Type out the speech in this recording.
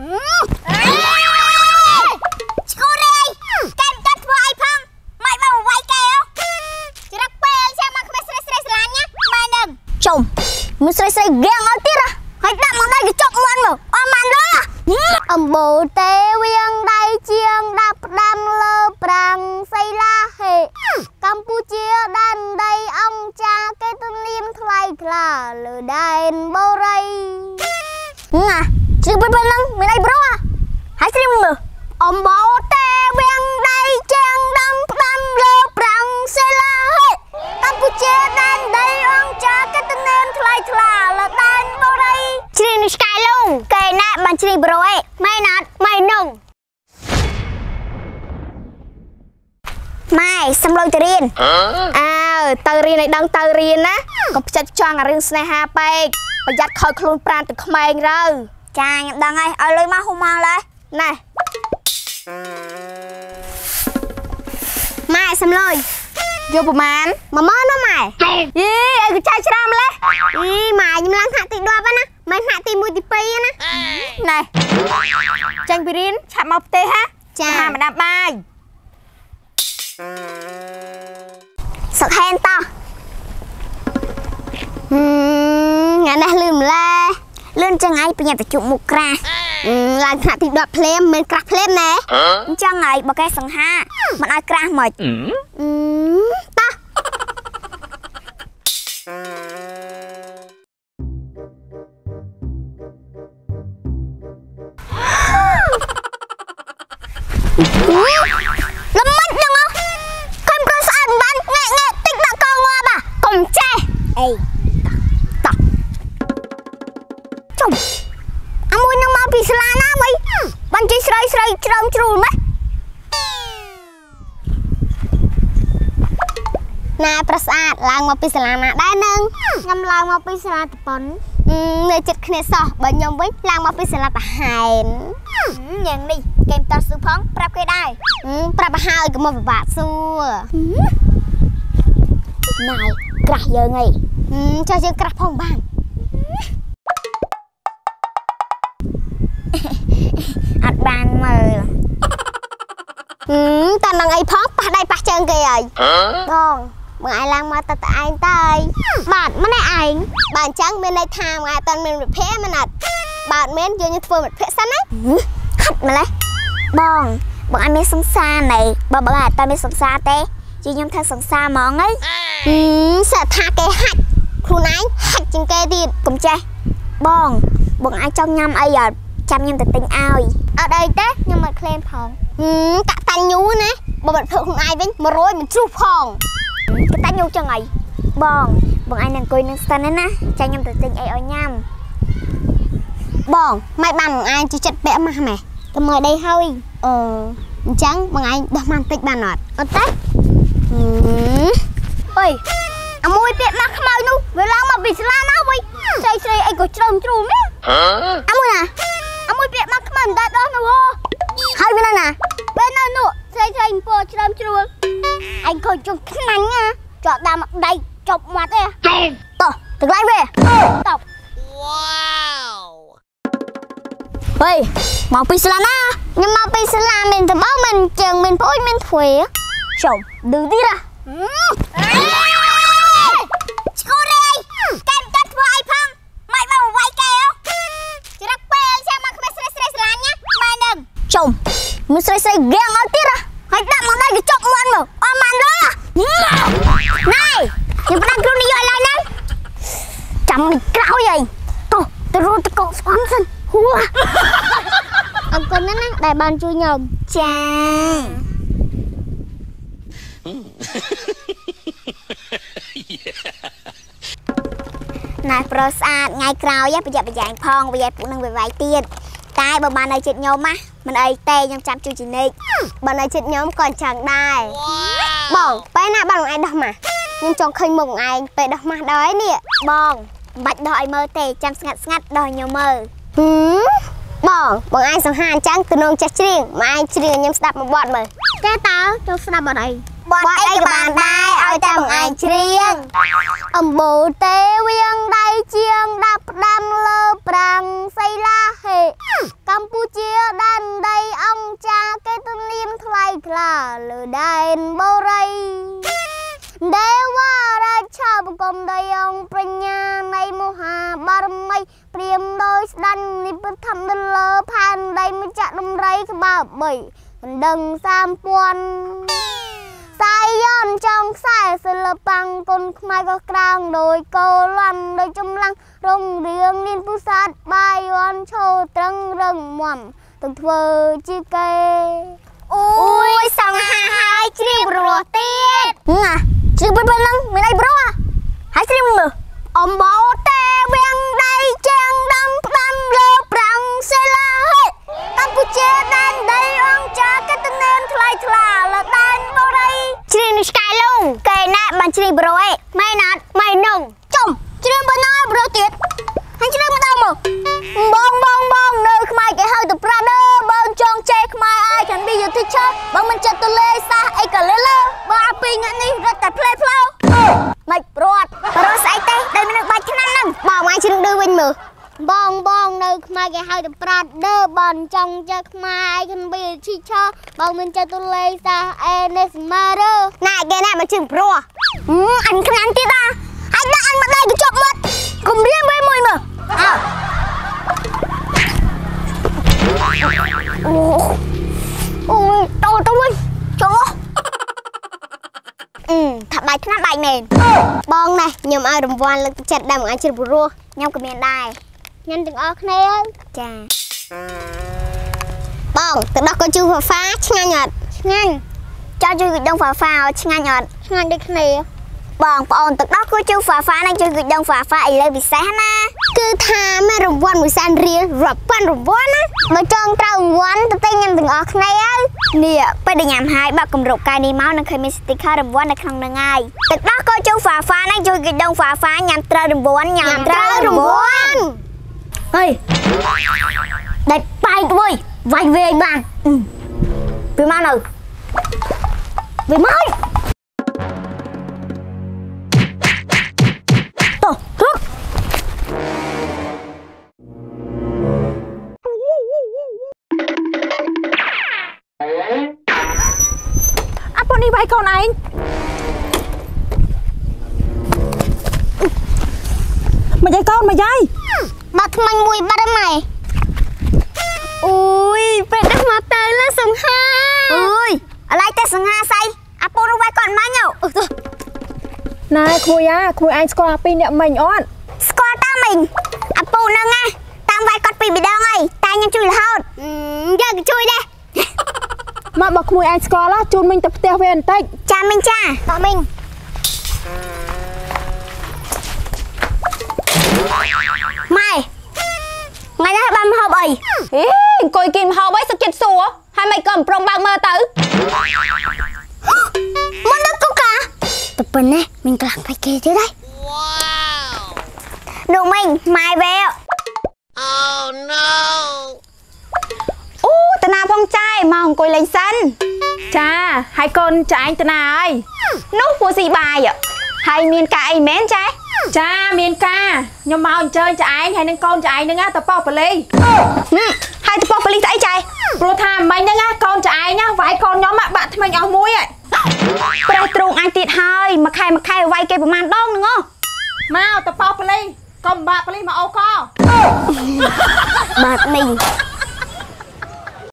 ឈ្សំលុយទៅរៀនអើទៅរៀនឲ្យដឹងទៅរៀនណាកុំផ្ចិតផ្ចង់អារឿងស្នេហាពេកប្រយ័ត្នខូចខ្លួនប្រាណទៅក្មេងរើចាខ្ញុំដឹងហើយឲ្យលុយមកហូបមកឡើយណែម៉ែសំលុយយកប្រមាណមកមើលណាម៉ែយីឲ្យកញ្ចៃច្រើនម្លេះអីម៉ែខ្ញុំឡើងថ្នាក់ទី10ហើយណាម៉ែថ្នាក់ទី1ទី2ណាណែចាញ់ពីរៀនឆាប់មកផ្ទះហាចាហាមកដាប់បាយ សឹកហែនតោះហឹមថ្ងៃនេះលឿនម្លេះលឿនចឹងហើយប្រញាប់ទៅជក់មុខក្រាស់ហឹមឡើងថ្នាក់ទី10ភ្លាមមិនក្រាស់ភ្លាមណែអញ្ចឹងហើយបើកែសង្ហាមិនឲ្យក្រាស់មកហឹមតោះ យនឹងមកពីស្លាណាវៃបានជិះស្រីស្រីជ្រោមជ្រូលម៉េះណាប្រស្អាតឡើងមកពីសាលាណាដែរនឹងខ្ញុំឡើងមកពីសាលាតប៉ុននៅចិត្តគ្នាសោះបើខ្ញុំវិញឡើងមកពីសាលាតាហែនយ៉ាងនេះគេមិនតស៊ូផងប្រាប់គេដែរប្រាប់ឲ្យហើយកុំមកពិបាកសួរណៃក្រាស់យើងអីចុះយើងក្រាស់ផងបាន មតើនឹងអីផងប៉ះដៃប៉ះជើងគេហើយបងបងឯងឡើងមកទៅតែឯងទៅអីបាទមិនឯងបាទអញ្ចឹងមានន័យថាបងឯងអត់មានមិត្តភ័ក្តិមិនអត់បាទមានយើងនឹងធ្វើមិត្តភ័ក្តិសិនណាខាត់ម្លេះបងបងឯងមានសង្សារណែបើបងឯងអត់មានសង្សារទេជាខ្ញុំធ្វើសង្សារហ្មងហីហឹមសិតថាគេហាច់ខ្លួនឯងហាច់ជាងគេទៀតកុំចេះបងបងអាចចង់ញ៉ាំអីអត់ចាំខ្ញុំទៅទិញឲ្យអត់អីទេខ្ញុំមកក្លែមផងហឹម កាក់តាញ់ញូណាបើបាត់ធ្វើខ្លួនឯងវិញ100មិនជ្រុះផងកតាញ់ញូចឹងអីបងបងឯងនឹងអង្គុយនឹងស្តិនណាចាំខ្ញុំទៅទិញអីឲ្យញ៉ាំបងមិនបានបងឯងជិះចិត្តពាក់ម៉ាស់ម៉េះទៅមើលដីហើយអឺអញ្ចឹងបងឯងដោះម៉ាន់តិចបានអត់អត់ទេហឹមអុយអាមួយពាក់ម៉ាស់ខ្មៅនោះវាឡើងមកពីស្លាណាវិញស្រីស្រីអីក៏ជ្រោមជ្រូលនេះអាមួយណាអាមួយពាក់ម៉ាស់ខ្មៅមិនដាច់ដោះនោះហើយវានៅណាវា នៅនោះស្រីស្រីអំពើជ្រោមជ្រួលអញខូចជុំខ្នាញ់ណាចោតដាក់មកដៃចប់មាត់ទេចុំតោះទឹកឡើងវាតោះហេមកពីស្លាណាខ្ញុំមកពីស្លាមានត្បូងមានជើងមានប្អូនមានទ្វេចុំឌឺទីរ៉ា មិនស្រីស្រីហ្គាំងអត់ទៀតហើយដាក់មកដៃកញ្ចក់មាន់មកអស់ម៉ានលើណៃខ្ញុំផ្ដាំខ្លួននេះយកឡើយណាចាំនេះក្រោយអីតោះទៅរត់ទៅកោស្គំសិនហួអរគុណណាស់ណាដែលបានជួយខ្ញុំចាណែប្រុសស្អាតថ្ងៃក្រោយប្រយ័ត្នប្រយែងផងវាឲ្យពួកនឹងវាវាយទៀត តែបើបាននៅចិត្តខ្ញុំណាមិនអីទេខ្ញុំចាំជួយជីនិចបើនៅចិត្តខ្ញុំក៏អញ្ចឹងដែរបងពេលណាបងឯងដោះម៉ាស់ខ្ញុំចង់ឃើញមុខឯងពេលដោះម៉ាស់ដល់ហើយនេះបងមិនបាច់ដោះឲ្យមើលទេចាំស្ងាត់ស្ងាត់ដោះឲ្យខ្ញុំមើលហឹមបងបងឯងសង្ហាអញ្ចឹងទៅនងចេះច្រៀងមកឯងច្រៀងឲ្យខ្ញុំស្ដាប់មួយបទមើលចេះតើចូលស្ដាប់អត់អី បត់អីក៏បានដែរឲ្យតែបងឯងច្រៀងអំបូរទេវៀងដៃជាងដាប់ផ្ដាំលើប្រាំងសីឡាហេកម្ពុជាដែនដីអង្គចាគេទលៀមថ្លៃថ្លាលើដែនបូរីទេវរាជបង្គំដោយអង្គបញ្ញានៃមហាបារមីព្រាមដោយស្ដេចនិព្វធម្មនៅលើផែនដីម្ចាស់ដំរីក្បាល3មិនដឹង3000 សាយយន់ចងខ្សែសិល្បៈគុនខ្មែរក៏ក្រាងដោយកោលន់ដោយចម្លាំងរុងរឿងមានពុសាទបាយយន់ឈោត្រឹងរឹងមមទាំងធ្វើជាគេអូយសង្ហាហើយជ្រាបរស់ទៀតណាជ្រាបប៉ុណ្ណឹងមានអីព្រោះហើយ can be your teacher បងមិនចិត្តទៅលេសះអីក៏លេលើបងអាពីរថ្ងៃនេះរត់តែផ្លេផ្លោមិនព្រាត់ប្រូស្អីទេដែលមានបាច់ឆ្នាំហ្នឹងបងអាចជ្រឹងឌឺវិញមើលបងបងនៅខ្មែរគេហៅទៅប្រាដឺបងចង់ចេះខ្មែរ can be your teacher បងមិនចិត្តទៅលេសះអេនេះស្មារឺណាគេណាមកជឹងព្រោះអញខ្លាំងទៀតអាអញដាក់អញមកដៃទៅជប់មាត់កុំរៀងវិញមួយមើលអើអូ អូតោទៅវិញចុះអឺថាបាយថ្នាក់បាយមែនបងណែខ្ញុំឲ្យរង្វាន់លើកទឹកចិត្តដែលមកអាចជ្រាបព្រោះខ្ញុំក៏មានដែរញ៉ាំទាំងអស់គ្នាចាបងទឹកដោះកូនជូរហ្វាហ្វាឆ្ងាញ់អត់ឆ្ងាញ់ចោលជូរកដងហ្វាហ្វាឲ្យឆ្ងាញ់អត់ឆ្ងាញ់ដូចគ្នាបងប្អូនទឹកដោះគូជូរហ្វាហ្វានិងជូរកដងហ្វាហ្វាឥឡូវពិសេសណា គឺថាមានរង្វាន់មួយសែនរៀលរាប់ពាន់រង្វាន់ណាបើចង់ត្រូវរង្វាន់ទៅតែញ៉ាំទាំងអស់គ្នាហើយនេះពេលដែលញ៉ាំហើយបាក់គម្រប់កាយនេះមកនឹងឃើញមាន sticker រង្វាន់នៅក្នុងនឹងហើយទឹកដោះគូជូរហ្វាហ្វានិងជូរកដងហ្វាហ្វាញ៉ាំត្រូវរង្វាន់ញ៉ាំត្រូវរង្វាន់ហេដាច់បែកមួយវាយវែងបានពីមកនៅវាមក នមកយាយបាត់ថ្មាញ់មួយបាត់ហើយម៉ែអូយពេលដឹកមកទៅលើសង្ហាអូយអាឡៃតែសង្ហាស្អីអាពូនោះវាយគាត់ម៉ាញ់អឺទៅណែក្មួយអាក្មួយឯងស្គាល់អាពីរអ្នកមិញអត់ស្គាល់តាមិញអាពូនឹងណាតាមវាយគាត់ពីរម្ដងហើយតែខ្ញុំជួយរហូតយើងក៏ជួយដែរមកបើក្មួយឯងស្គាល់ហ៎ជូនមិញទៅផ្ទះវាបន្តិចចាមិញចាតាមិញ ម៉ែថ្ងៃនេះបានមហូបអីហេអង្គុយกินមហោបអីសុខចិត្តសួរហើយមិនក៏មិនព្រមបើកមើលទៅមកដឹកកូកាទៅប៉ុណ្ណេះមិញខ្លាំងបៃគេទៀតហើយនោះមិញម៉ែវែអូតាណាផងចាយមកអង្គុយលេងសិនចាហើយកូនចាឯងតាណាហើយនោះពូស៊ីបាយហ៎ហើយមានការអីមែនចា ចាមានការខ្ញុំមកអញ្ជើញចាឯងហើយនឹងកូនចាឯងហ្នឹងណាទៅប៉ោះប៉ូលីសហើយទៅប៉ោះប៉ូលីសស្អីចាព្រោះថាមិញហ្នឹងណាកូនចាឯងណាវាយកូនខ្ញុំបាក់ថ្មិញអស់មួយហ៎ប្រេះទ្រូងអញទៀតហើយមួយខែមួយខែវាយគេប្រហែលដងហ្នឹងហ៎មកទៅប៉ោះប៉ូលីសកុំបាក់ប៉ូលីសមកអូកបាទមិញ